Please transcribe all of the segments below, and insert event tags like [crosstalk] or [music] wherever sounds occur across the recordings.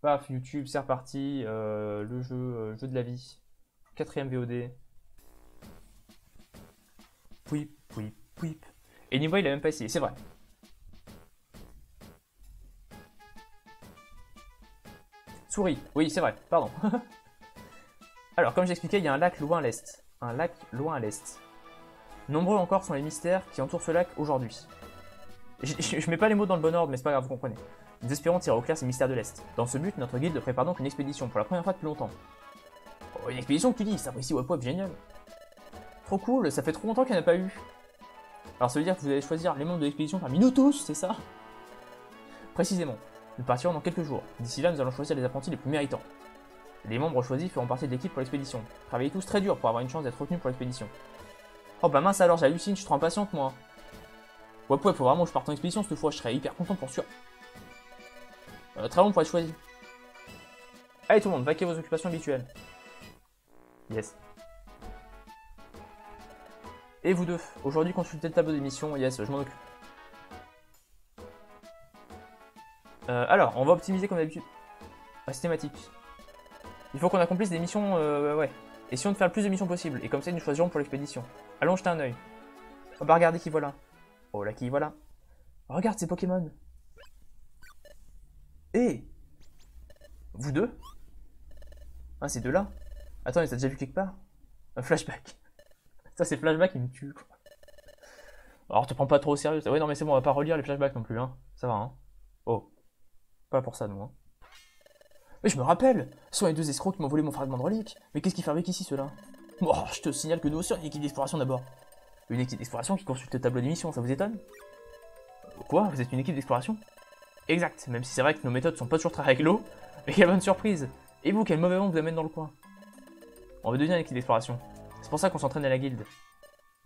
Paf, YouTube, c'est reparti. Euh, le jeu, euh, jeu de la vie. Quatrième VOD. Pouip, pouip, pouip. Et Nimoy, il a même pas essayé, c'est vrai. Souris, oui, c'est vrai, pardon. [laughs] Alors, comme j'expliquais, il y a un lac loin à l'est. Un lac loin à l'est. Nombreux encore sont les mystères qui entourent ce lac aujourd'hui. Je- je mets pas les mots dans le bon ordre, mais c'est pas grave, vous comprenez. Nous espérons tirer au clair ces mystères de l'Est. Dans ce but, notre guide prépare donc une expédition pour la première fois depuis longtemps. Oh, une expédition que tu dis, ça apprécie Wap Wap, génial. Trop cool, ça fait trop longtemps qu'il n'y en a pas eu. Alors ça veut dire que vous allez choisir les membres de l'expédition parmi nous tous, c'est ça? Précisément, nous partirons dans quelques jours. D'ici là, nous allons choisir les apprentis les plus méritants. Les membres choisis feront partie de l'équipe pour l'expédition. Travaillez tous très dur pour avoir une chance d'être retenus pour l'expédition. Oh bah mince alors, j'hallucine, je suis trop impatiente moi. Wap Wap, faut vraiment que je parte en expédition cette fois, je serais hyper content pour sûr. Euh, très long pour être choisi. Allez tout le monde, vaquez vos occupations habituelles. Yes. Et vous deux, aujourd'hui consultez le tableau d'émission, yes, je m'en occupe. Euh, alors, on va optimiser comme d'habitude. La systématique. Il faut qu'on accomplisse des missions, euh, ouais. Essayons de faire le plus de missions possible, et comme ça nous choisirons pour l'expédition. Allons jeter un oeil. Oh bah regardez qui voilà. Oh là qui voilà. Regarde ces Pokémon. Vous deux? Ah, ces deux-là Attends, mais t'as déjà vu quelque part? Un flashback. [laughs] Ça, c'est flashback, il me tue, quoi. Alors, te prends pas trop au sérieux. Ouais, non, mais c'est bon, on va pas relire les flashbacks non plus, hein. Ça va, hein. Oh. Pas pour ça, nous, hein. Mais je me rappelle Ce sont les deux escrocs qui m'ont volé mon fragment de relique. Mais qu'est-ce qu'ils fabriquent ici, ceux-là? Bon, je te signale que nous aussi, on est une équipe d'exploration d'abord. Une équipe d'exploration qui consulte le tableau d'émission, ça vous étonne? Quoi? Vous êtes une équipe d'exploration? Exact, même si c'est vrai que nos méthodes sont pas toujours très réglo, [laughs] mais quelle bonne surprise Et vous, quel mauvais vent vous amène dans le coin? On veut devenir une équipe d'exploration. C'est pour ça qu'on s'entraîne à la guilde.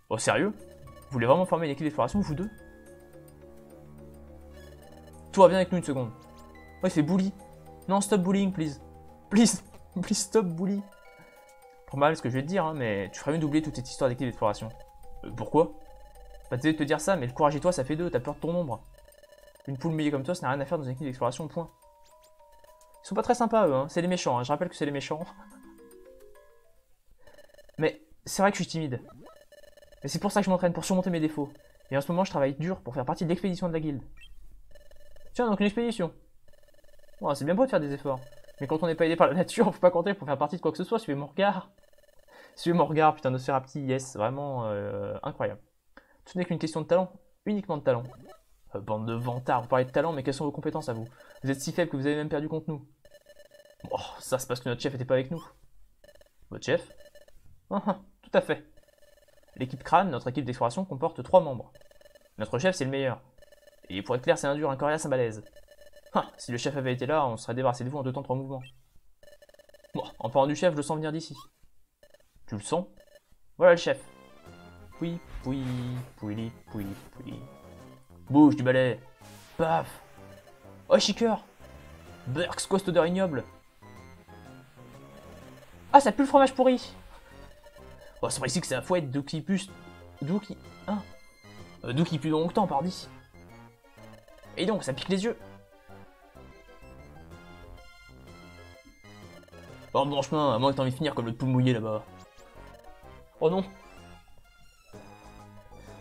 Oh sérieux? Vous voulez vraiment former une équipe d'exploration, vous deux? Tout va bien avec nous une seconde. Ouais, c'est bully. Non, stop bullying, please. Please, [laughs] please stop bully. Pas mal ce que je vais te dire, hein, mais tu ferais mieux d'oublier toute cette histoire d'équipe d'exploration. Euh, pourquoi? Pas désolé de te dire ça, mais le courage et toi, ça fait deux, t'as peur de ton ombre. Une poule mouillée comme toi, ça n'a rien à faire dans une équipe d'exploration, point. Ils sont pas très sympas, eux, hein. c'est les méchants, hein. je rappelle que c'est les méchants. [laughs] Mais c'est vrai que je suis timide. Mais c'est pour ça que je m'entraîne, pour surmonter mes défauts. Et en ce moment, je travaille dur pour faire partie de l'expédition de la guilde. Tiens, donc une expédition. Bon, c'est bien beau de faire des efforts. Mais quand on n'est pas aidé par la nature, [laughs] on peut pas compter pour faire partie de quoi que ce soit. Suivez mon regard. Suivez mon regard, putain, Nosferapti, yes, vraiment euh, incroyable. Ce n'est qu'une question de talent, uniquement de talent. Euh, bande de vantards, vous parlez de talent, mais quelles sont vos compétences à vous? Vous êtes si faible que vous avez même perdu contre nous. Oh, ça c'est parce que notre chef était pas avec nous. Votre chef? Ah, ah, Tout à fait. L'équipe Crâne, notre équipe d'exploration, comporte trois membres. Notre chef, c'est le meilleur. Et pour être clair, c'est un dur, un coriace, un balèze. Ah, si le chef avait été là, on serait débarrassé de vous en deux temps, trois mouvements. Bon, en parlant du chef, je le sens venir d'ici. Tu le sens? Voilà le chef. Oui, oui, oui, oui, oui. Bouge du balai. Paf. Oh, chiqueur. Burks, quoi cette odeur ignoble Ah, ça pue le fromage pourri. Oh, c'est ici que la fouette, d'où qui pue... D'où. Hein Euh, D'où qui pue longtemps, pardi. Et donc, ça pique les yeux. Oh, bon chemin, à moins que envie de finir comme le poule mouillé là-bas. Oh non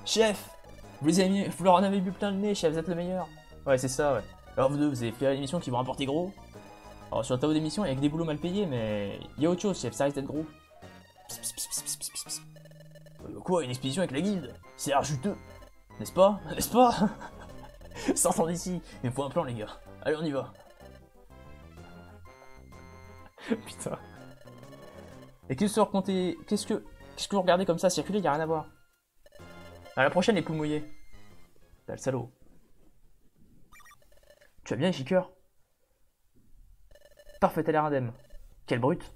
Chef Vous avez. Vous leur en avez bu plein le nez, chef, vous êtes le meilleur. Ouais, c'est ça, ouais. Alors vous deux, vous avez fait l'émission qui vont rapporter gros. Alors sur le tableau d'émission, il y a que des boulots mal payés, mais... Il y a autre chose, chef, ça risque d'être gros. Euh, Quoi, une expédition avec la guilde? C'est l'air juteux. N'est-ce pas? [laughs] N'est-ce pas? [laughs] Sortons d'ici. Il me faut un plan, les gars. Allez, on y va. [laughs] Putain. Et qu'est-ce que vous Qu'est-ce que... Qu'est-ce que vous regardez comme ça circuler? Y a rien à voir. À la prochaine, les poules mouillées. T'as le salaud. Tu vas bien, Chiqueur Parfait, t'as l'air indemne. Quelle brute.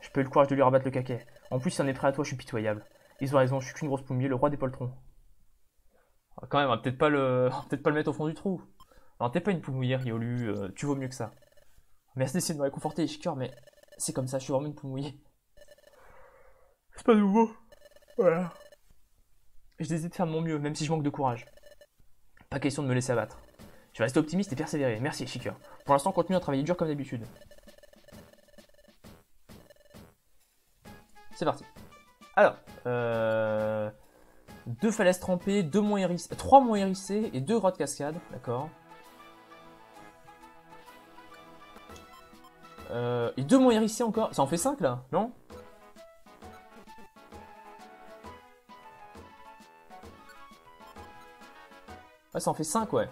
Je peux eu le courage de lui rabattre le caquet. En plus, si on est prêt à toi, je suis pitoyable. Ils ont raison, je suis qu'une grosse mouillée, le roi des poltrons. Ah, quand même, on va peut-être pas le, [laughs] on va peut-être pas le mettre au fond du trou. Alors, t'es pas une poule mouillée, Riolu, euh, tu vaux mieux que ça. Merci d'essayer de me réconforter, Chiqueur, mais c'est comme ça, je suis vraiment une poule mouillée. C'est pas nouveau. Voilà. Je décide de faire de mon mieux, même si je manque de courage. Pas question de me laisser abattre. Je vais rester optimiste et persévérer. Merci, Shaker. Pour l'instant, continue à travailler dur comme d'habitude. C'est parti. Alors, euh... Deux falaises trempées, deux monts hérissés, trois monts hérissés et deux grottes cascades, d'accord. Euh, et deux monts hérissés encore. Ça en fait 5 là, non? Ouais, ça en fait 5, ouais.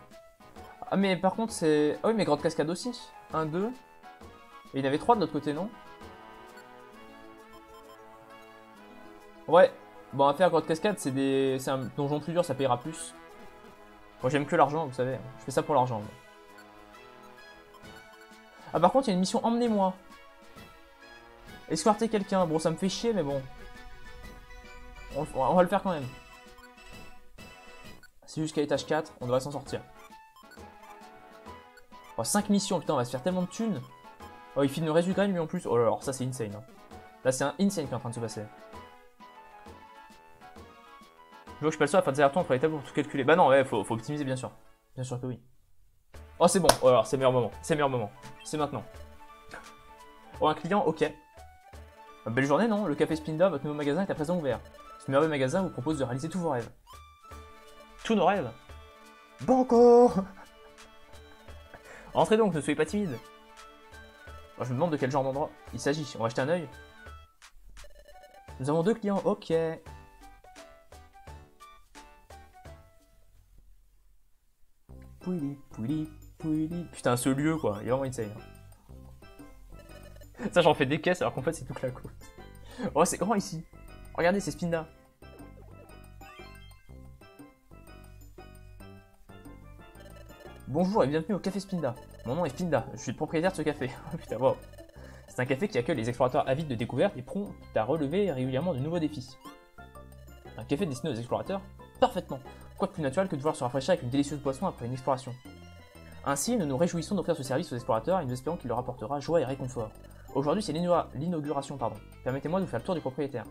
Ah, mais par contre, c'est... Ah oui, mais grottes cascades aussi. 1, 2. Et il y en avait 3 de l'autre côté, non? Ouais, Bon, à faire grotte cascade, c'est des... un donjon plus dur, ça payera plus. Moi, j'aime que l'argent, vous savez. Je fais ça pour l'argent. Ah, par contre, il y a une mission Emmenez-moi. Escorter quelqu'un. Bon, ça me fait chier, mais bon. On, va le faire quand même. C'est jusqu'à étage 4, on devrait s'en sortir. Oh, 5 missions, putain, on va se faire tellement de thunes. Oh, il filme le résultat, lui, en plus. Oh là là, ça, c'est insane. Hein. Là, c'est un insane qui est en train de se passer. Je vois que je passe ça à faire des allers entre les tables pour tout calculer. Bah non, ouais, faut, optimiser bien sûr. Bien sûr que oui. Oh, c'est bon. Oh, alors, c'est meilleur moment. C'est meilleur moment. C'est maintenant. Oh, un client, ok. Belle journée, non? Le Café Spinda, votre nouveau magasin, est à présent ouvert. Ce merveilleux magasin vous propose de réaliser tous vos rêves. Tous nos rêves Banco Entrez donc, ne soyez pas timide. Alors, je me demande de quel genre d'endroit il s'agit. On va acheter un œil. Nous avons deux clients, ok. Putain, ce lieu, quoi. Il est vraiment insane. Ça, j'en fais des caisses alors qu'en fait, c'est toute la côte. Oh, c'est grand ici. Regardez, c'est Spinda. Bonjour et bienvenue au Café Spinda. Mon nom est Spinda, je suis le propriétaire de ce café. [laughs] Putain, wow. C'est un café qui accueille les explorateurs avides de découvertes et prompt à relever régulièrement de nouveaux défis. Un café destiné aux explorateurs Parfaitement Quoi de plus naturel que de vouloir se rafraîchir avec une délicieuse boisson après une exploration? Ainsi, nous nous réjouissons d'offrir ce service aux explorateurs et nous espérons qu'il leur apportera joie et réconfort. Aujourd'hui, c'est l'inauguration, pardon. Permettez-moi de vous faire le tour du propriétaire.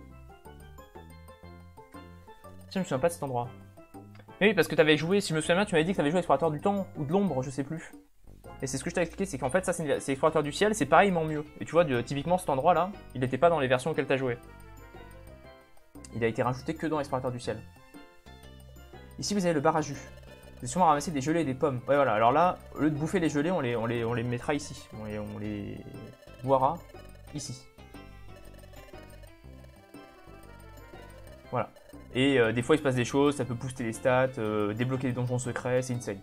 Tiens, je me souviens pas de cet endroit. Mais oui, parce que tu avais joué, si je me souviens bien, tu m'avais dit que tu avais joué Explorateur du Temps ou de l'Ombre, je sais plus. Et c'est ce que je t'ai expliqué, c'est qu'en fait, ça c'est Explorateur du Ciel, c'est pareillement mieux. Et tu vois, typiquement cet endroit-là, il n'était pas dans les versions auxquelles tu as joué. Il a été rajouté que dans Explorateur du Ciel. Ici, vous avez le bar à jus. Vous sûrement ramasser des gelées et des pommes. Ouais, voilà. Alors là, au lieu de bouffer les gelées, on les, on les, on les mettra ici. On les, on les boira ici. Voilà. Et euh, des fois, il se passe des choses, ça peut booster les stats, euh, débloquer des donjons secrets, c'est insane.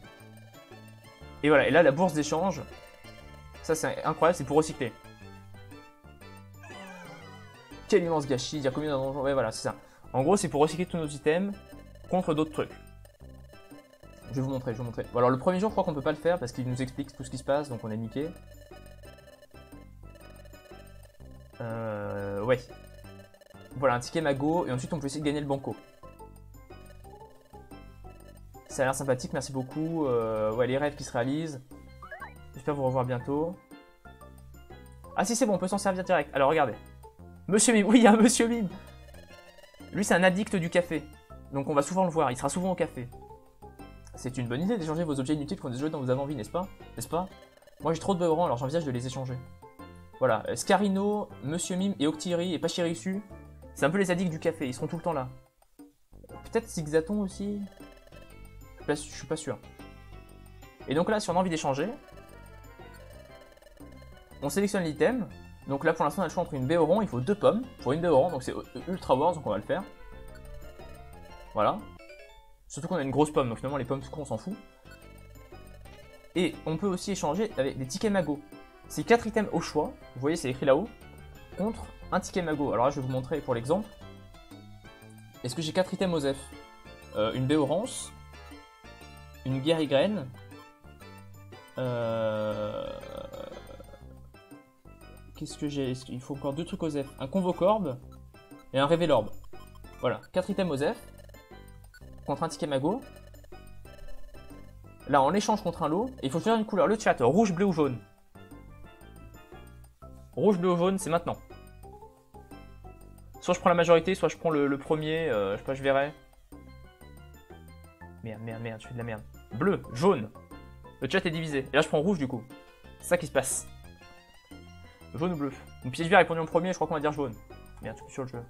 Et voilà, et là, la bourse d'échange, ça c'est incroyable, c'est pour recycler. Quel immense gâchis, dire combien d'un donjon, ouais voilà, c'est ça. En gros, c'est pour recycler tous nos items contre d'autres trucs. Je vais vous montrer, je vais vous montrer. Bon, alors le premier jour, je crois qu'on peut pas le faire parce qu'il nous explique tout ce qui se passe, donc on est niqué. Euh, ouais. Voilà, un ticket mago, et ensuite on peut essayer de gagner le banco. Ça a l'air sympathique, merci beaucoup. Euh, ouais, les rêves qui se réalisent. J'espère vous revoir bientôt. Ah si, c'est bon, on peut s'en servir direct. Alors, regardez. Monsieur Mime, [laughs] oui, il y a un Monsieur Mime Lui, c'est un addict du café. Donc on va souvent le voir, il sera souvent au café. C'est une bonne idée d'échanger vos objets inutiles contre des jeux dont vous avez envie, n'est-ce pas? N'est-ce pas? Moi j'ai trop de beurrons, alors j'envisage de les échanger. Voilà, Scarino, Monsieur Mime et Octiri et Pachirisu, c'est un peu les addicts du café, ils seront tout le temps là. Peut-être Zigzaton aussi Je suis pas sûr. Et donc là, si on a envie d'échanger, on sélectionne l'item. Donc là, pour l'instant, on a le choix entre une béoron, il faut deux pommes pour une béoron, donc c'est ultra wars, donc on va le faire. Voilà. Surtout qu'on a une grosse pomme, donc finalement les pommes on s'en fout. Et on peut aussi échanger avec des tickets mago. C'est 4 items au choix, vous voyez c'est écrit là-haut, contre un ticket mago. Alors là je vais vous montrer pour l'exemple. Est-ce que j'ai 4 items aux euh, Une béorance, une guérigraine, euh... Qu'est-ce que j'ai? Il faut encore deux trucs aux Un convocorbe et un révélorbe. Voilà, 4 items aux contre un ticket mago. Là, on échange contre un lot. Et il faut choisir une couleur. Le chat, rouge, bleu ou jaune? Rouge, bleu ou jaune, c'est maintenant. Soit je prends la majorité, soit je prends le, premier. Euh, je sais pas, je verrai. Merde, merde, merde, je fais de la merde. Bleu, jaune. Le chat est divisé. Et là, je prends rouge, du coup. C'est ça qui se passe. Jaune ou bleu? Mon piège vert a répondu en premier, je crois qu'on va dire jaune. Merde, je suis sur le jeu.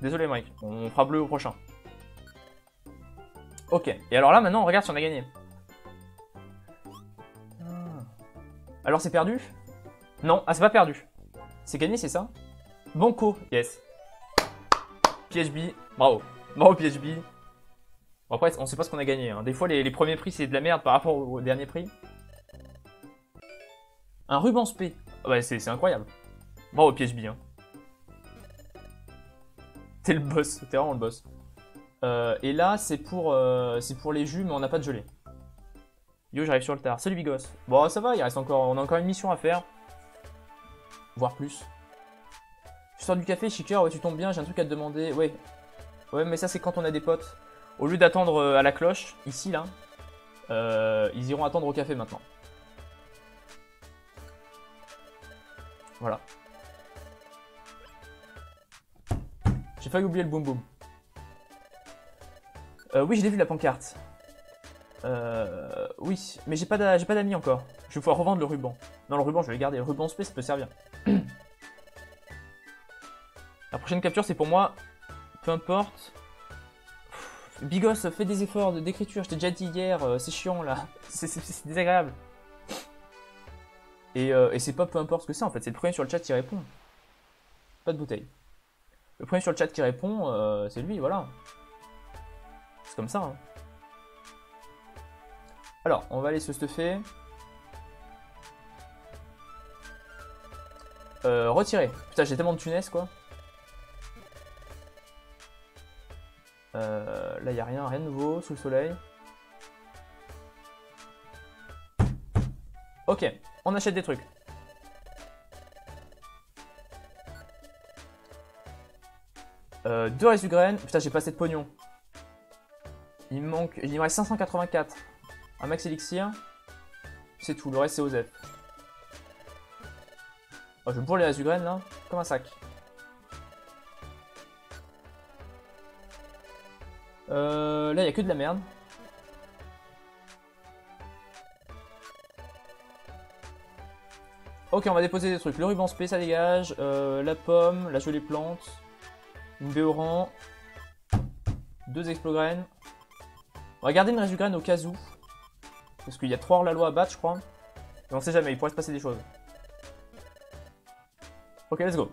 Désolé, Mike. On fera bleu au prochain. Ok. Et alors là, maintenant, regarde si on a gagné. Ah. Alors, c'est perdu? Non. Ah, c'est pas perdu. C'est gagné, c'est ça? Banco. Yes. PHB. Bravo. Bravo, PHB. Bon, après, on sait pas ce qu'on a gagné. Hein. Des fois, les, premiers prix, c'est de la merde par rapport au, dernier prix. Un ruban spé. Ah bah, c'est incroyable. Bravo, PHB. Hein. T'es le boss. T'es vraiment le boss. Euh, et là, c'est pour, euh, pour les jus, mais on n'a pas de gelée. Yo, j'arrive sur le tard. Salut Bigos. Bon, ça va, il reste encore, on a encore une mission à faire. Voire plus. Je sors du café, Chicker, ouais, tu tombes bien, j'ai un truc à te demander. Ouais. Ouais, mais ça, c'est quand on a des potes. Au lieu d'attendre euh, à la cloche, ici, là, ils iront attendre au café maintenant. Voilà. J'ai failli oublier le boom boom. Euh, oui, je l'ai vu la pancarte. Euh, oui, mais j'ai pas d'amis encore. Je vais pouvoir revendre le ruban. Non, le ruban, je vais le garder. Le ruban space, ça peut servir. [clears throat] prochaine capture, c'est pour moi. Peu importe. Bigos, fais des efforts d'écriture. Je t'ai déjà dit hier, euh, c'est chiant là. [laughs] C'est désagréable. Et, et c'est pas peu importe ce que c'est en fait. C'est le premier sur le chat qui répond. Pas de bouteille. Le premier sur le chat qui répond, c'est lui, voilà. C'est comme ça. Hein. Alors, on va aller se stuffer. Euh, retirer. Putain, j'ai tellement de tunes, quoi. Là, il a rien, rien de nouveau sous le soleil. Ok, on achète des trucs. Euh, deux restes graines. Putain, j'ai pas assez de pognon. Il me manque. Il me reste 584. Un max élixir. C'est tout. Le reste, c'est OZEF. Oh, je vais me les Azugraines là. Comme un sac. Euh, là, il n'y a que de la merde. Ok, on va déposer des trucs. Le ruban spé, ça dégage. Euh, la pomme, la jolie plante. Une béoran. Deux explogrènes. On va garder une résugraine au cas où. Parce qu'il y a trois hors-la-loi à battre, je crois. Et on sait jamais, il pourrait se passer des choses. Ok, let's go.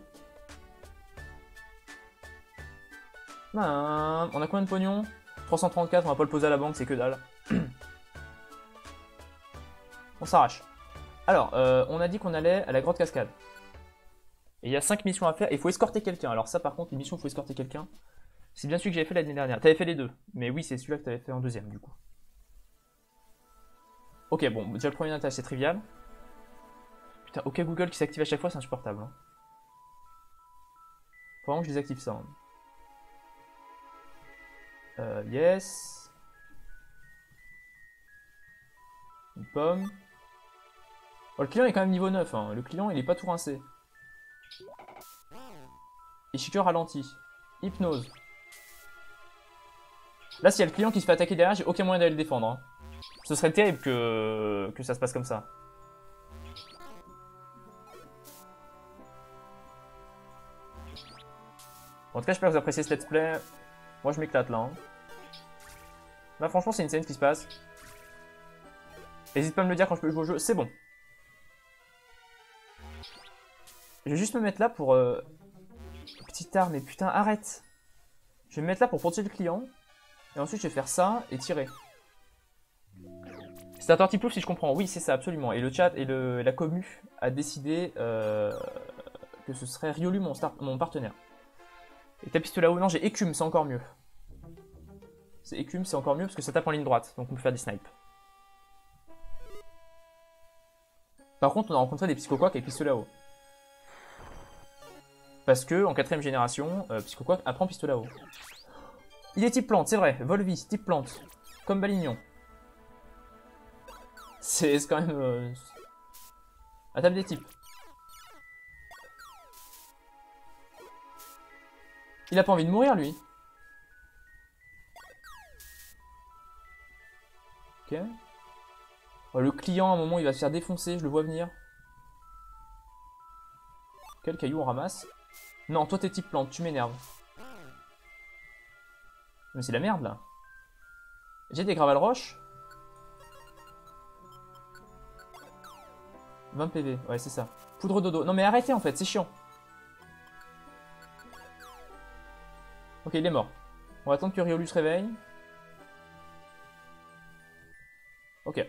On a combien de pognon? 334, on va pas le poser à la banque, c'est que dalle. [clears throat] on s'arrache. Alors, euh, on a dit qu'on allait à la grotte cascade. Et il y a 5 missions à faire, et il faut escorter quelqu'un. Alors ça par contre, les missions, il faut escorter quelqu'un. C'est bien celui que j'avais fait l'année dernière. T'avais fait les deux. Mais oui, c'est celui-là que t'avais fait en deuxième, du coup. Ok, bon, déjà le premier attache, c'est trivial. Putain, OK Google qui s'active à chaque fois, c'est insupportable. Hein. Faut vraiment que je désactive ça. Hein. Euh, yes. Une pomme. Oh, le client est quand même niveau 9. Hein. Le client, il est pas tout rincé. Et ralenti. Hypnose. Là, s'il y a le client qui se fait attaquer derrière, j'ai aucun moyen d'aller le défendre. Hein. Ce serait terrible que... que ça se passe comme ça. en tout cas, j'espère que vous appréciez ce let's play. Moi, je m'éclate là. Hein. Là, franchement, c'est une scène qui se passe. N'hésite pas à me le dire quand je peux jouer au jeu. C'est bon. Je vais juste me mettre là pour... Euh... Petite arme, mais putain, arrête. Je vais me mettre là pour protéger le client. Et ensuite, je vais faire ça et tirer. C'est un tortiplouf si je comprends. Oui, c'est ça, absolument. Et le chat et le, la commu a décidé euh, que ce serait Riolu, mon, mon partenaire. Et ta pistolet là-haut, non, j'ai écume, c'est encore mieux. C'est écume, c'est encore mieux parce que ça tape en ligne droite, donc on peut faire des snipes. Par contre, on a rencontré des psychoquacs avec pistolet à eau. Parce que, en quatrième génération, euh, apprend pistolet à eau. Il est type plante, c'est vrai. Volvi, type plante. Comme Balignon. C'est quand même... Euh... Des types. Il a pas envie de mourir, lui. Le client, à un moment, il va se faire défoncer, je le vois venir. Quel caillou on ramasse? Non, toi t'es type plante, tu m'énerves. Mais c'est la merde, là. J'ai des gravales roches 20 PV, ouais c'est ça. Poudre dodo. Non mais arrêtez en fait, c'est chiant. Ok, il est mort. On va attendre que Riolu se réveille. Ok.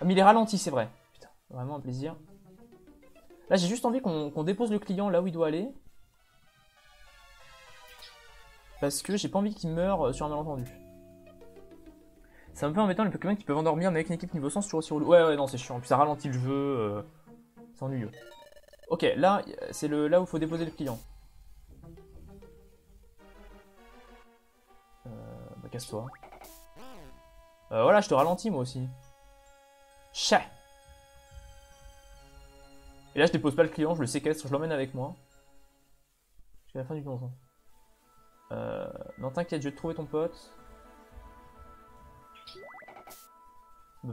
Ah, mais il est ralenti, c'est vrai. Putain, vraiment un plaisir. Là, j'ai juste envie qu'on dépose le client là où il doit aller. Parce que j'ai pas envie qu'il meure euh, sur un malentendu. C'est un peu embêtant les Pokémon qui peuvent endormir mais avec une équipe niveau 100 c'est toujours aussi relou. Ouais ouais non c'est chiant, puis ça ralentit le jeu, euh, c'est ennuyeux. Ok, là c'est le là où il faut déposer le client. Euh, bah casse-toi. Euh, voilà, je te ralentis moi aussi. Chat Et là je dépose pas le client, je le séquestre, je l'emmène avec moi. Jusqu'à la fin du donjon. Euh, non t'inquiète, je vais te trouver ton pote.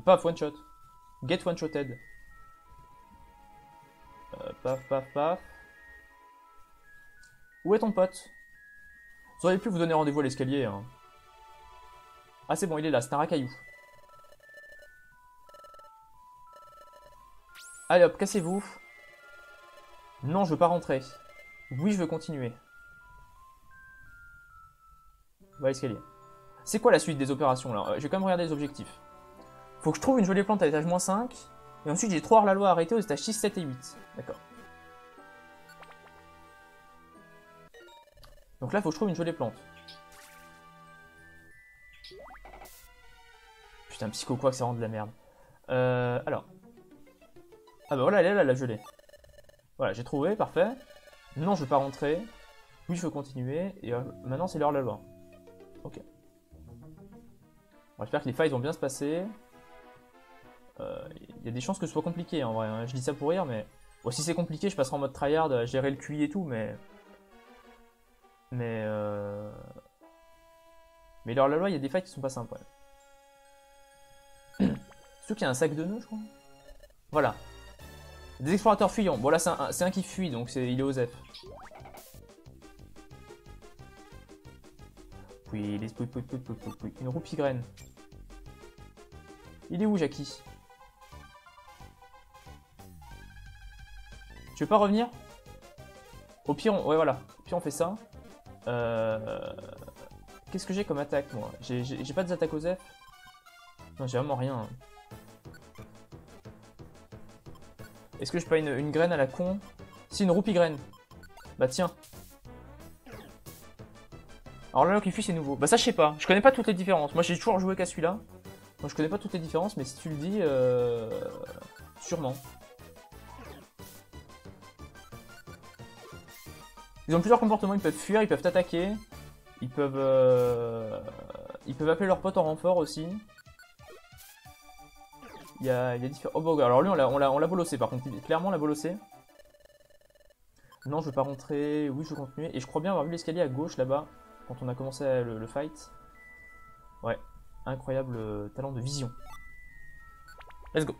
Paf, one shot. Get one shoted. Euh, paf, paf, paf. Où est ton pote? Vous auriez pu vous donner rendez-vous à l'escalier. Hein. Ah, c'est bon, il est là, c'est un racaillou. Allez hop, cassez-vous. Non, je veux pas rentrer. Oui, je veux continuer. Va à l'escalier. C'est quoi la suite des opérations là? Je vais quand même regarder les objectifs. Faut que je trouve une jolie plante à l'étage moins 5. Et ensuite, j'ai 3 hors-la-loi arrêtés aux étages 6, 7 et 8. D'accord. Donc là, faut que je trouve une jolie plante. Putain, psycho que ça rend de la merde. Euh, alors. Ah bah voilà, elle est là, la gelée. Voilà, j'ai trouvé, parfait. Non, je veux pas rentrer. Oui, je veux continuer. Et euh, maintenant, c'est l'heure de la loi. Ok. J'espère que les failles vont bien se passer. Il euh, y a des chances que ce soit compliqué en vrai. Hein. Je dis ça pour rire, mais. Bon, si c'est compliqué, je passerai en mode tryhard à gérer le QI et tout, mais. Mais. Euh... Mais alors, la loi, il y a des failles qui sont pas simples, ouais. Surtout qu'il y a un sac de nœuds, je crois. Voilà. Des explorateurs fuyants. Bon, là, c'est un, qui fuit, donc il est aux F. Oui, les Une roupie graine. Il est où, Jackie? Tu veux pas revenir? Au pire, on... ouais voilà. Au pire, on fait ça. Euh... Qu'est-ce que j'ai comme attaque, moi? J'ai pas des attaques aux F Non, j'ai vraiment rien. Est-ce que je pas une, une graine à la con Si, une roupie graine. Bah tiens. Alors là, qui fuit, c'est nouveau. Bah ça, je sais pas. Je connais pas toutes les différences. Moi, j'ai toujours joué qu'à celui-là. Moi, je connais pas toutes les différences, mais si tu le dis, euh... sûrement. Ils ont plusieurs comportements, ils peuvent fuir, ils peuvent attaquer, ils peuvent, euh, ils peuvent appeler leurs potes en renfort aussi. Il y a, il différents... Oh bon, alors lui on l'a on l'a bolossé par contre, clairement on l'a bolossé. Non, je veux pas rentrer, oui je veux continuer. Et je crois bien avoir vu l'escalier à gauche là-bas, quand on a commencé le, fight. Ouais, incroyable euh, talent de vision. Let's go.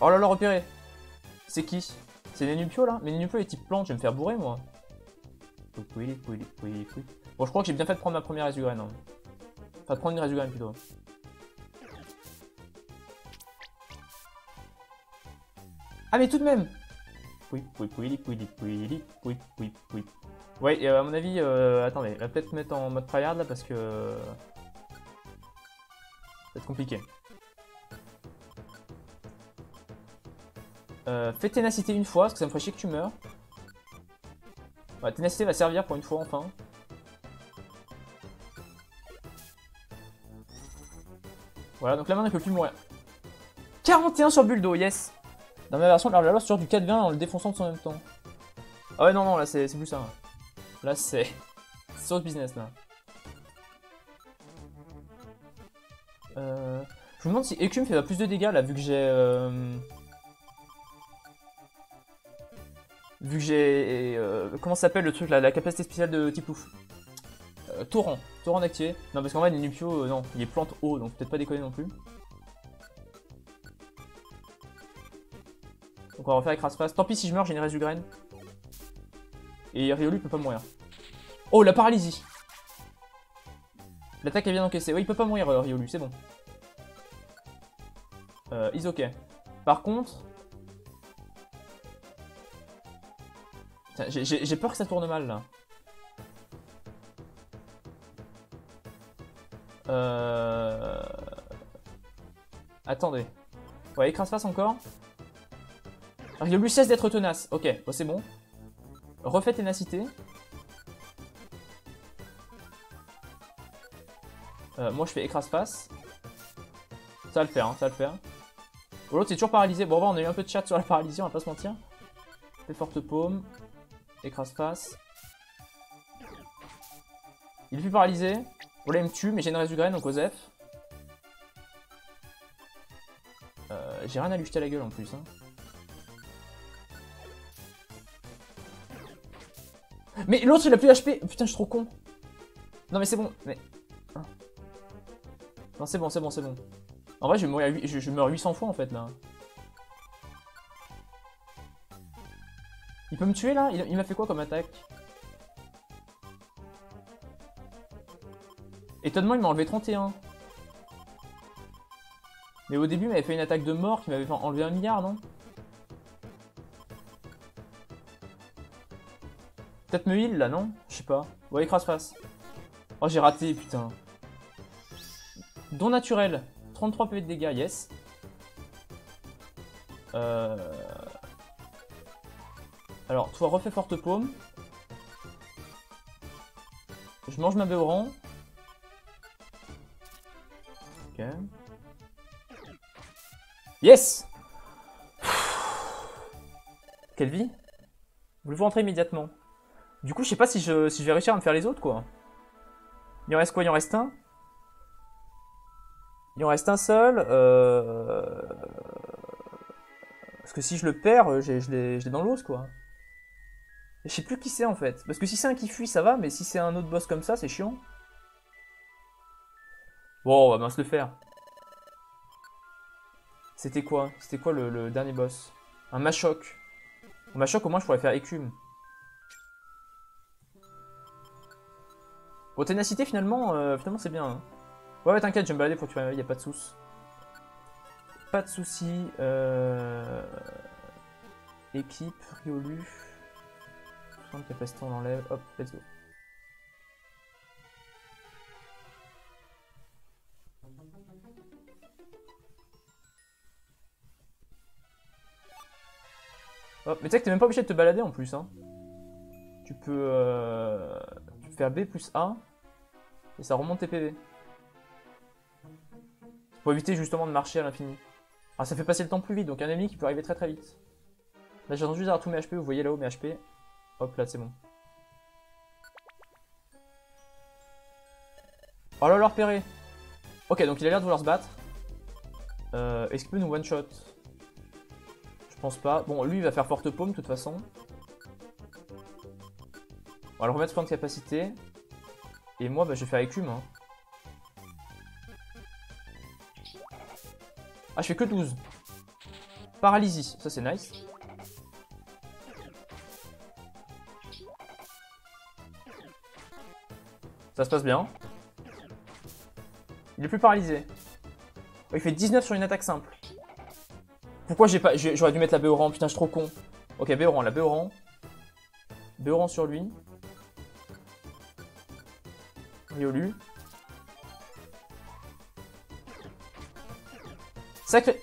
Oh là là, repéré C'est qui? C'est Nenupio là? Mais Nenupio est type plante, je vais me faire bourrer moi. Bon, je crois que j'ai bien fait de prendre ma première Resugraine. Hein. Enfin, de prendre une Resugraine plutôt. Ah, mais tout de même Oui, oui, oui, oui, oui, oui, oui, oui. Ouais, et à mon avis, euh, attendez, va peut-être mettre en mode tryhard là parce que. Ça va être compliqué. Euh, fais ténacité une fois, parce que ça me ferait chier que tu meurs. Ouais, ténacité va servir pour une fois, enfin. Voilà, donc la main ne peut plus mourir. 41 sur Buldo, yes Dans ma version, la loi sur du 4-20 en le défonçant de son même temps. Ah ouais, non, non, là c'est plus ça. Là c'est... C'est business, là. Euh... Je me demande si Ecume fait plus de dégâts, là, vu que j'ai... Euh... Vu que j'ai... Euh, comment s'appelle le truc là La capacité spéciale de type ouf. Euh, torrent. Torrent activé. Non, parce qu'en vrai, Nupio, euh, non, il est plante haut, donc peut-être pas déconner non plus. Donc on va refaire face. Tant pis si je meurs, j'ai une du graine. Et Riolu peut pas mourir. Oh, la paralysie L'attaque est bien encaissée. Oui, il peut pas mourir, euh, Riolu, c'est bon. Euh, is ok. Par contre... J'ai peur que ça tourne mal, là. Euh... Attendez. Ouais, écrase face encore. Riolu cesse d'être tenace. Ok, oh, c'est bon. Refait ténacité. Euh, moi, je fais écrase face. Ça va le faire, hein, ça va le faire. L'autre, c'est toujours paralysé. Bon, on a eu un peu de chat sur la paralysie, on va pas se mentir. Fait forte paume. Écrase face. Il est plus paralysé. Voilà, il me tue, mais j'ai une résurgraine, donc Osef. Euh, j'ai rien à lui jeter à la gueule en plus. Hein. Mais l'autre il a plus HP Putain je suis trop con. Non mais c'est bon mais... Non c'est bon c'est bon c'est bon. En vrai je, vais je, meurs 800 fois en fait là. Il peut me tuer là? Il, m'a fait quoi comme attaque? Étonnement il m'a enlevé 31 Mais au début il m'avait fait une attaque de mort qui m'avait enlevé un milliard non? Peut-être me heal là, non? Je sais pas. Ouais, écrase face. Oh, j'ai raté, putain. Don naturel. 33 PV de dégâts, yes. Euh... Alors, toi, refais forte paume. Je mange ma Béoran. Ok. Yes Quelle vie? Voulez-vous rentrer immédiatement? Du coup, je sais pas si je, je vais réussir à me faire les autres, quoi. Il en reste quoi? Il en reste un? Il en reste un seul. Euh... Parce que si je le perds, je l'ai dans l'os, quoi. Je sais plus qui c'est, en fait. Parce que si c'est un qui fuit, ça va, mais si c'est un autre boss comme ça, c'est chiant. Bon, on va bien se le faire. C'était quoi? C'était quoi le, dernier boss? Un Machoc. Un Machoc, au moins, je pourrais faire écume. Bon, ténacité, finalement, euh, finalement c'est bien. Hein. Ouais, ouais t'inquiète, je vais me balader pour que tu il y a pas de soucis. Pas de soucis. Euh... Équipe, Riolu. de capacité, on l'enlève. Hop, let's go. Hop, mais tu sais que t'es même pas obligé de te balader en plus. Hein. Tu peux... Euh B plus A. Et ça remonte tes PV. Pour éviter justement de marcher à l'infini. Ah, ça fait passer le temps plus vite, donc un ennemi qui peut arriver très très vite. Là, j'attends juste d'avoir tous mes HP, vous voyez là-haut mes HP. Hop, là, c'est bon. Oh là là, repéré Ok, donc il a l'air de vouloir se battre. Euh, Est-ce qu'il peut nous one-shot? Je pense pas. Bon, lui, il va faire forte paume, de toute façon. Va le remettre point de capacité. Et moi, bah, je vais faire écume. Hein. Ah, je fais que 12. Paralysie, ça c'est nice. Ça se passe bien. Il est plus paralysé. Oh, il fait 19 sur une attaque simple. Pourquoi j'ai pas... J'aurais dû mettre la Béoran, putain, je suis trop con. Ok, Béoran, la Béoran. Béoran sur lui. Sacré...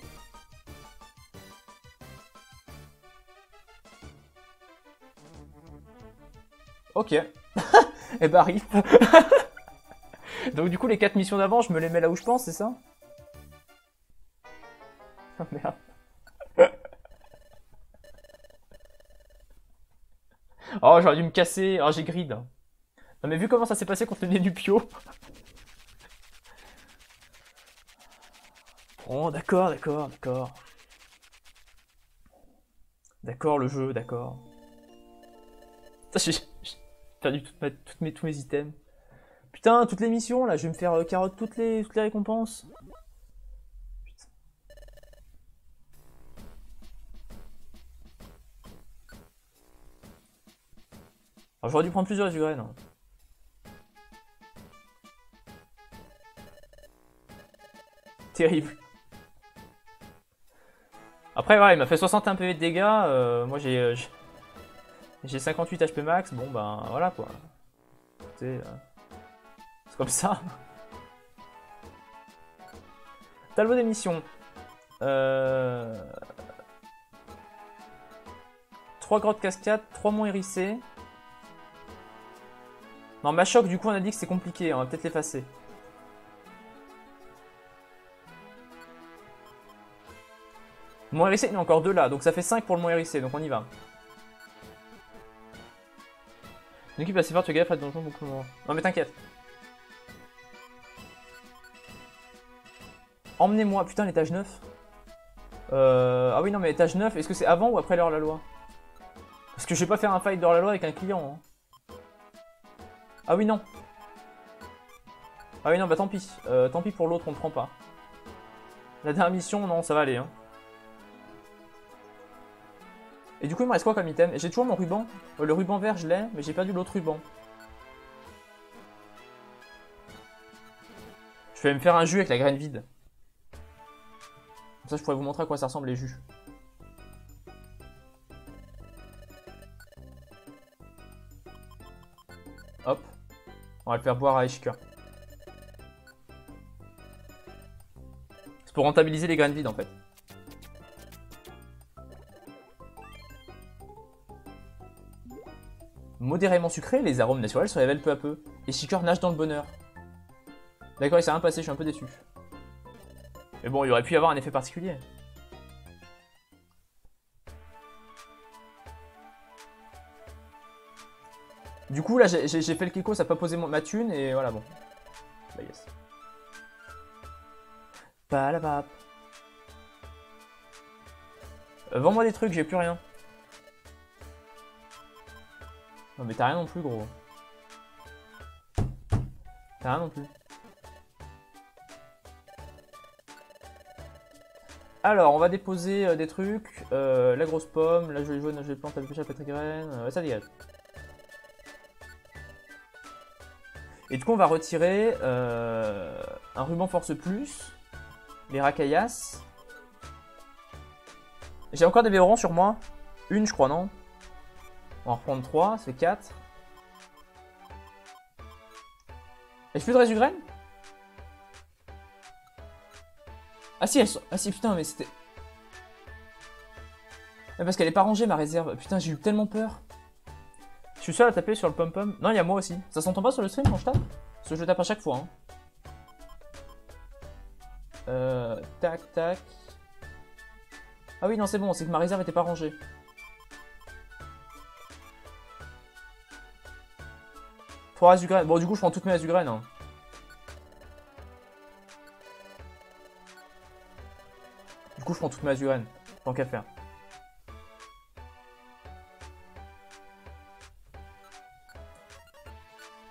Ok. Et [laughs] eh bah arrive. [laughs] Donc du coup les 4 missions d'avant, je me les mets là où je pense, c'est ça [laughs] Oh merde. oh j'aurais dû me casser. Oh j'ai grid. Non mais vu comment ça s'est passé contre le du Pio. Oh d'accord, d'accord, d'accord. D'accord le jeu, d'accord. J'ai perdu mes, tous mes items. Putain, toutes les missions, là, je vais me faire euh, carotte toutes les, toutes les récompenses. J'aurais dû prendre plusieurs graines. hein. Terrible. Après, ouais, il m'a fait 61 PV de dégâts. euh, moi, j'ai euh, j'ai- j'ai 58 HP max. Bon, ben voilà quoi. C'est euh, c'est comme ça. [laughs] Tableau d'émission. Euh... 3 grottes cascades, 3 monts hérissés. Non, ma choc, du coup, on a dit que c'est compliqué. On va peut-être l'effacer. Mont hérissé, il y a encore deux là, donc ça fait 5 pour le mont hérissé, donc on y va. Une équipe assez forte, tu gaffe à donjon beaucoup moins. Non mais t'inquiète. Emmenez-moi, putain l'étage 9. Euh... Ah oui non mais étage 9, est-ce que c'est avant ou après l'heure la loi? Parce que je vais pas faire un fight d'heure la loi avec un client. hein. Ah oui non. Ah oui non bah tant pis. Euh, tant pis pour l'autre, on ne prend pas. La dernière mission, non ça va aller hein. Et du coup, il me reste quoi comme item? J'ai toujours mon ruban. Euh, le ruban vert, je l'ai, mais j'ai perdu l'autre ruban. Je vais me faire un jus avec la graine vide. Comme ça, je pourrais vous montrer à quoi ça ressemble les jus. Hop. On va le faire boire à Ishika. C'est pour rentabiliser les graines vides en fait. Modérément sucré, les arômes naturels se révèlent peu à peu. Et Shikor nage dans le bonheur. D'accord, il s'est rien passé, je suis un peu déçu. Mais bon, il aurait pu y avoir un effet particulier. Du coup, là, j'ai fait le kiko, ça n'a pas posé ma thune, et voilà, bon. Bah, yes. Palabap. Euh, Vends-moi des trucs, j'ai plus rien. Non mais t'as rien non plus gros. T'as rien non plus. Alors, on va déposer euh, des trucs. Euh, la grosse pomme, la jolie jaune, la jolie plante, la pêche à pétri graine. euh, ça dégage. Et du coup, on va retirer un ruban force plus, les racaillas. J'ai encore des verrons sur moi. Une, je crois, non? On va en reprendre 3, ça fait 4. Et je plus de résugraine Ah si, elles sont... Ah si, putain, mais c'était... Ah, parce qu'elle est pas rangée, ma réserve. Putain, j'ai eu tellement peur. Je suis seul à taper sur le pom-pom. Non, il y a moi aussi. Ça s'entend pas sur le stream quand je tape? Parce que je tape à chaque fois. Hein. Euh... Tac, tac. Ah oui, non, c'est bon, c'est que ma réserve était pas rangée. Bon, du coup, je prends toutes mes graines. Hein. Du coup, je prends toutes mes graines. Tant qu'à faire.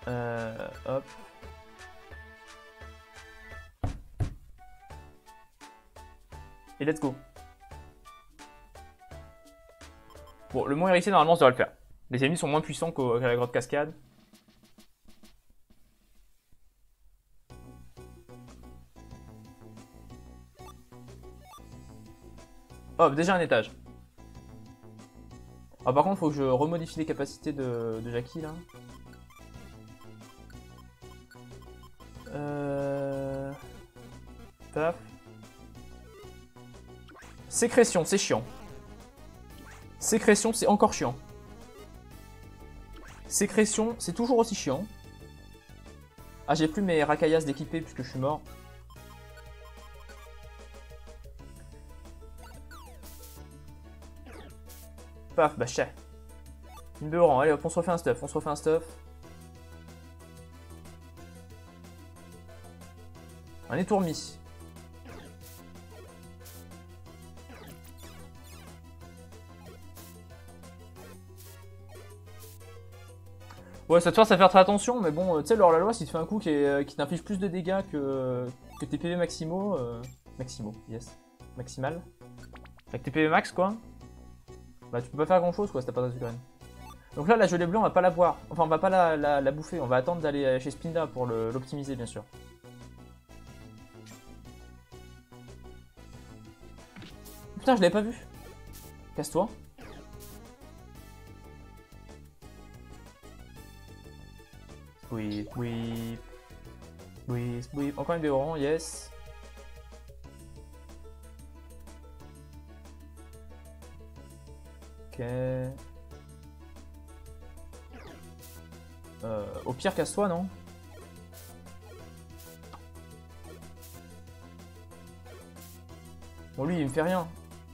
Euh, hop. Et let's go. Bon, le mont hérissé, normalement, ça devrait le faire. Les ennemis sont moins puissants qu'à la grotte cascade. Hop, déjà un étage. Ah, par contre, faut que je remodifie les capacités de, de Jackie là. Euh... Taf. Sécrétion, c'est chiant. Sécrétion, c'est encore chiant. Sécrétion, c'est toujours aussi chiant. Ah, j'ai plus mes racaillas d'équiper puisque je suis mort. Bah chais. Une beurre, allez hop, on se refait un stuff, on se refait un stuff. Un étourmi. Ouais, ça te force à faire très attention, mais bon, euh, tu sais, alors la loi, si tu fais un coup qui, est- qui t'inflige plus de dégâts que, que tes PV maximaux, euh, maximaux, yes, maximal, avec tes PV max, quoi, bah tu peux pas faire grand chose, quoi, si t'as pas d'Azugrène. Donc là, la gelée bleue, on va pas la boire, enfin, on va pas la, la- bouffer, on va attendre d'aller chez Spinda pour l'optimiser, bien sûr. Putain, je l'avais pas vu. Casse-toi. Oui, oui. Oui, oui. Encore une Béoran, yes. Euh, au pire, casse-toi, non Bon, lui, il me fait rien.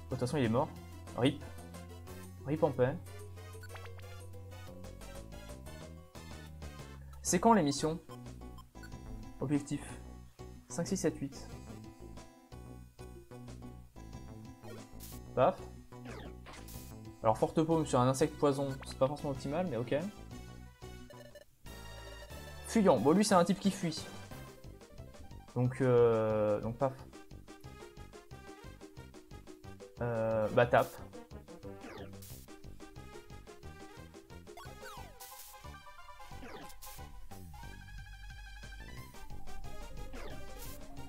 De toute façon, il est mort. Rip. Rip en paix. C'est quand l'émission Objectif 5, 6, 7, 8. Paf. Alors, forte paume sur un insecte poison, c'est pas forcément optimal, mais ok. Fuyant. Bon, lui, c'est un type qui fuit. Donc, euh, donc paf. Euh, bah, tape.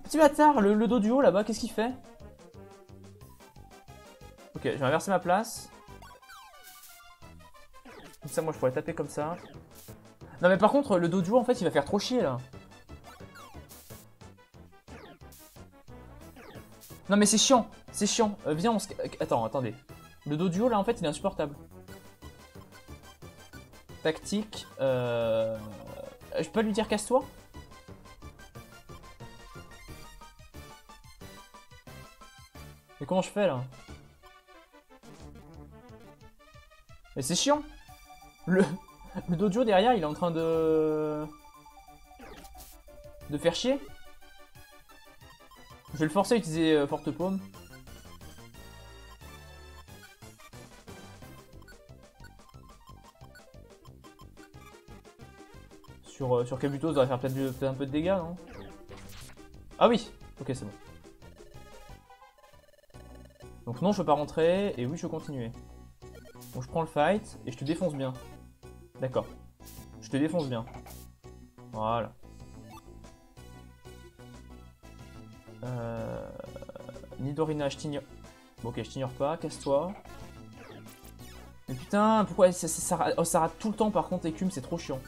Petit bâtard, le, le dos du haut là-bas, qu'est-ce qu'il fait? Ok, je vais inverser ma place. Moi, je pourrais taper comme ça. Non, mais par contre, le haut, en fait, il va faire trop chier, là. Non, mais c'est chiant. C'est chiant. Euh, viens, on se... Attends, attendez. Le haut, là, en fait, il est insupportable. Tactique. Euh... Je peux lui dire casse-toi? Mais comment je fais là? Mais c'est chiant Le, le dojo derrière il est en train de... De faire chier Je vais le forcer à utiliser euh, Forte Paume. Sur, euh, sur Kabuto, ça va faire peut-être peut un peu de dégâts, non? Ah oui Ok, c'est bon. Donc non, je peux pas rentrer, et oui, je peux continuer. Donc je prends le fight, et je te défonce bien. D'accord. Je te défonce bien. Voilà. Euh... Nidorina, je t'ignore. Bon, ok, je t'ignore pas, casse-toi. Mais putain, pourquoi oh, ça rate tout le temps par contre, écume, c'est trop chiant.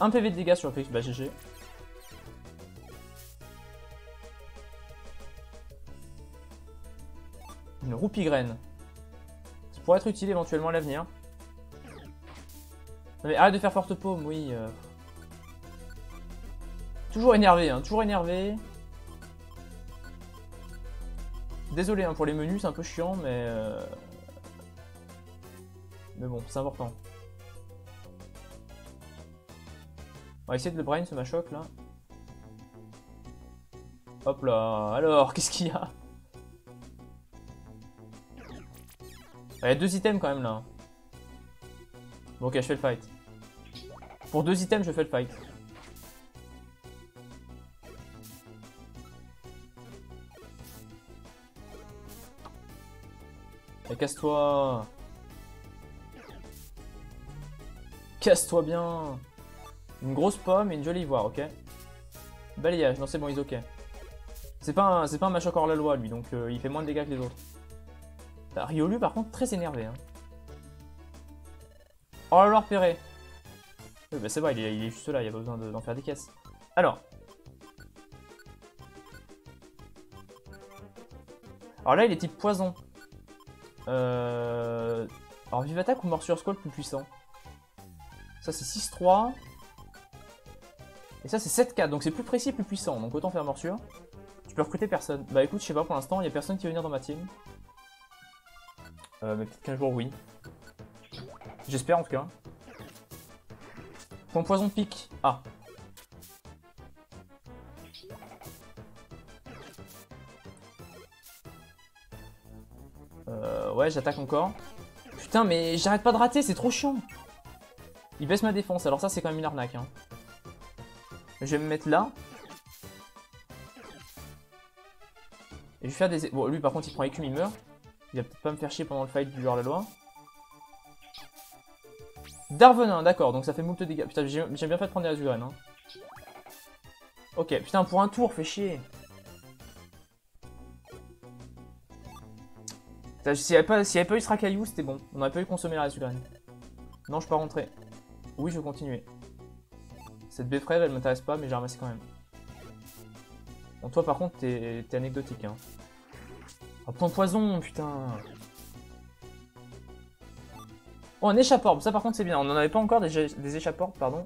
Un PV de dégâts sur Félix, bah GG. Roupie graine. Ça pourrait être utile éventuellement à l'avenir. Arrête de faire forte paume, oui. euh. Toujours énervé, hein, toujours énervé. Désolé hein, pour les menus, c'est un peu chiant, mais... euh, Mais bon, c'est important. On va essayer de le brain ce machoc là. Hop là, alors, [laughs] qu'est-ce qu'il y a? Il y a deux items quand même là. Bon ok, je fais le fight. Pour deux items, je fais le fight. Et casse-toi Casse-toi bien Une grosse pomme et une jolie ivoire, ok Balayage, non c'est bon, il est ok. C'est pas un, pas un la loi lui, donc euh, il fait moins de dégâts que les autres. Putain, Riolu par contre très énervé. Hein. Oh là là, repéré. Oui bah c'est vrai, il est, juste là, il n'y a pas besoin de- d'en faire des caisses. Alors. Alors là il est type poison. Euh... Alors vive attaque ou morsure squall plus puissant? Ça c'est 6-3. Et ça c'est 7-4, donc c'est plus précis plus puissant, donc autant faire morsure. Tu peux recruter personne. Bah écoute, je sais pas pour l'instant, il y a personne qui va venir dans ma team. Euh, mais peut-être qu'un jour oui. J'espère en tout cas. Point poison pique. Ah. Euh, ouais, j'attaque encore. Putain, mais j'arrête pas de rater, c'est trop chiant. Il baisse ma défense, alors ça c'est quand même une arnaque. Hein. Je vais me mettre là. Et je vais faire des... Bon, lui par contre il prend écume, il meurt. Il va peut-être pas me faire chier pendant le fight du genre la loi. Darvenin, d'accord, donc ça fait moult dégâts. Putain, j'ai bien fait de prendre des Azuren. Hein. Ok, putain, pour un tour, fait chier. S'il n'y avait, pas eu ce racaillou, c'était bon. On aurait pas eu consommer la Azuren. Non, je peux pas rentrer. Oui, je vais continuer. Cette frère elle m'intéresse pas, mais j'ai ramassé quand même. Bon, toi, par contre, t'es anecdotique. Hein. Oh, point poison, putain. Oh, un échappeur, ça par contre c'est bien. On n'en avait pas encore des, des pardon.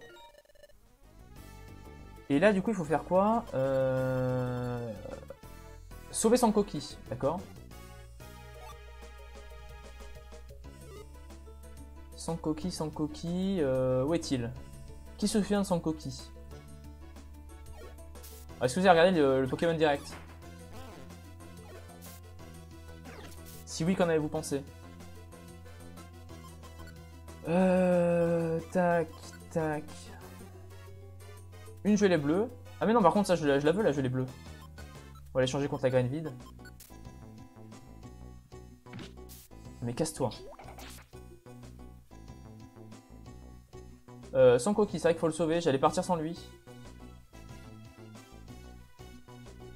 Et là, du coup, il faut faire quoi euh... Sauver son coquille, d'accord Sans coquille, sans coquille, euh, où est-il? Qui se souvient de sans coquille? Ah, Est-ce que vous avez regardé le, Pokémon Direct Oui, qu'en avez-vous pensé Euh... Tac, tac... Une gelée bleue. Ah mais non, par contre, ça, je, la, veux, la gelée bleue. On va l'échanger contre la graine vide. Mais casse-toi. Euh, sans coquille, c'est vrai qu'il faut le sauver. J'allais partir sans lui.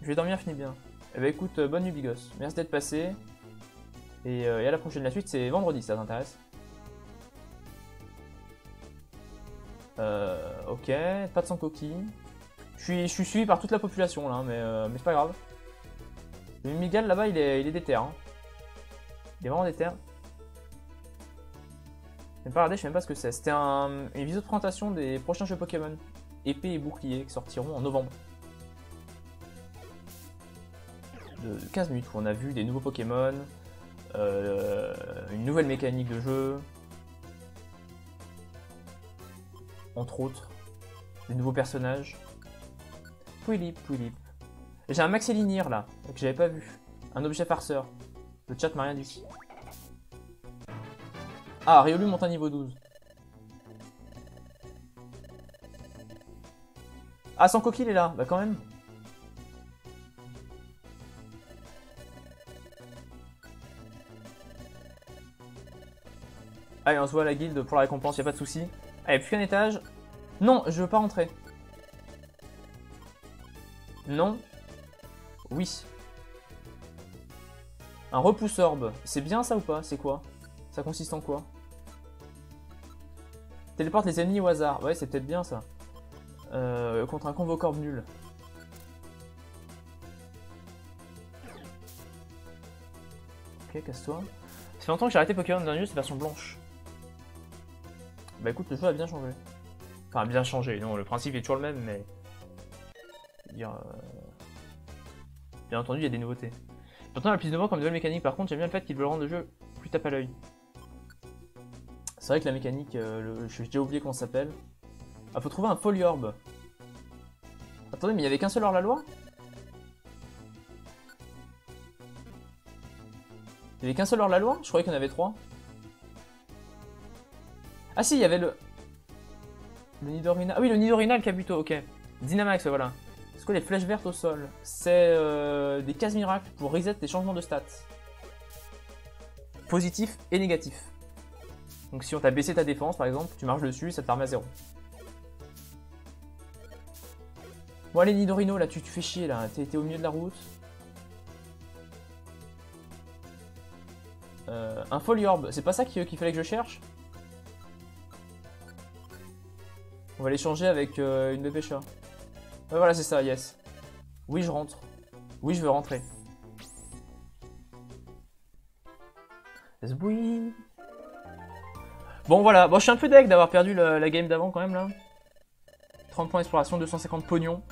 Je vais dormir, fini bien. Eh ben écoute, euh, bonne nuit Bigos. Merci d'être passé. Euh, et, à la prochaine. La suite, c'est vendredi, ça t'intéresse? Euh, ok, pas de sans coquille. Je suis, suivi par toute la population là, mais, mais c'est pas grave. Le Miguel là-bas, il est, il est déter. Hein. Il est vraiment déter. Je pas regardé, je sais même pas ce que c'est. C'était un, une vidéo de présentation des prochains jeux Pokémon, épée et bouclier, qui sortiront en novembre. De 15 minutes où on a vu des nouveaux Pokémon, euh, une nouvelle mécanique de jeu, entre autres, des nouveaux personnages. Pouilip, Pouilip. J'ai un Maxilinir là, que j'avais pas vu. Un objet farceur. Le chat m'a rien dit. Ah, Riolu monte à niveau 12. Ah, sans coquille, il est là. Bah quand même. Allez, on se voit à la guilde pour la récompense, y a pas de souci. Allez, plus qu'un étage. Non, je veux pas rentrer. Non. Oui. Un repousse-orbe. C'est bien ça ou pas? C'est quoi? Ça consiste en quoi? Téléporte les ennemis au hasard. Ouais, c'est peut-être bien ça. Euh, contre un convocorbe nul. Ok, casse-toi. Fait longtemps que j'ai arrêté Pokémon dans c'est version blanche. Bah écoute, le jeu a bien changé. Enfin, bien changé. Non, le principe est toujours le même, mais... Euh, Bien entendu, il y a des nouveautés. Pourtant, la plus de moi comme nouvelle mécanique, par contre, j'aime bien le fait qu'il veut le rendre le jeu plus tape à l'œil. C'est vrai que la mécanique, euh, je j'ai déjà oublié comment ça s'appelle. Ah, faut trouver un Foliorb. Attendez, mais il y avait qu'un seul hors-la-loi Il y avait qu'un seul hors-la-loi Je croyais qu'il y en avait trois. Ah si, il y avait le... Le Nidorina... Ah oui, le Nidorina, le Kabuto, ok. Dynamax, voilà. C'est quoi les flèches vertes au sol C'est euh, des cases miracles pour reset les changements de stats. Positif et négatif. Donc si on t'a baissé ta défense par exemple, tu marches dessus, ça te permet à zéro. Bon allez Nidorino là, tu, tu fais chier là, t'es au milieu de la route. Euh, un Foliorb, c'est pas ça qu'il fallait que je cherche? On va l'échanger avec euh, une Dépêcha. Ouais voilà c'est ça, yes. Oui je rentre. Oui je veux rentrer. Oui. Bon voilà, bon je suis un peu deg d'avoir perdu la, game d'avant quand même là. 30 points d'exploration, 250 pognons.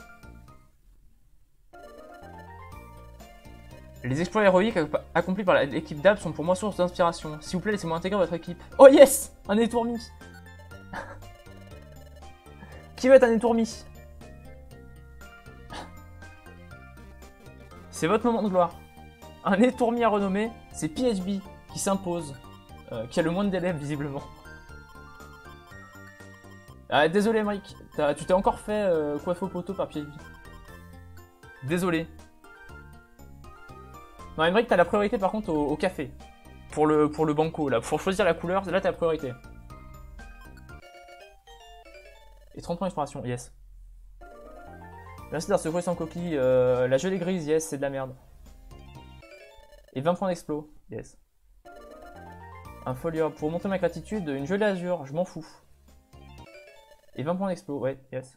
Les exploits héroïques accomplis par l'équipe d'Ab sont pour moi source d'inspiration. S'il vous plaît, laissez-moi intégrer votre équipe. Oh yes Un étourmi Qui veut être un étourmi C'est votre moment de gloire. un étourmi à renommer, c'est PHB qui s'impose, euh, qui a le moins d'élèves visiblement. Ah, désolé, Mike, tu t'es encore fait euh, coiffer au poteau par PHB. Désolé. Non, Emmerich, t'as la priorité par contre au, café. Pour le, pour le banco, là. Pour choisir la couleur, là, t'as la priorité. 30 points d'exploration, yes. Merci d'avoir secoué sans coquille. Euh, la gelée grise, yes, c'est de la merde. Et 20 points d'explo, yes. Un folio pour monter ma gratitude, une gelée azur, je m'en fous. Et 20 points d'explo, ouais, yes.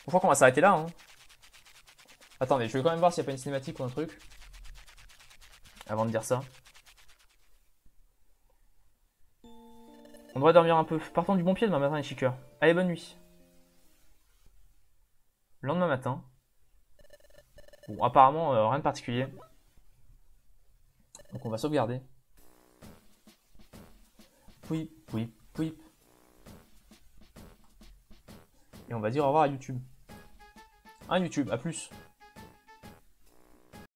Je crois qu'on va s'arrêter là. Hein. Attendez, je vais quand même voir s'il n'y a pas une cinématique ou un truc. Avant de dire ça. On devrait dormir un peu. Partons du bon pied demain matin, les chiqueurs. Allez, bonne nuit. lendemain matin. Bon, apparemment, euh, rien de particulier. Donc on va sauvegarder. Oui, oui, oui. Et on va dire au revoir à YouTube. Un YouTube, à plus.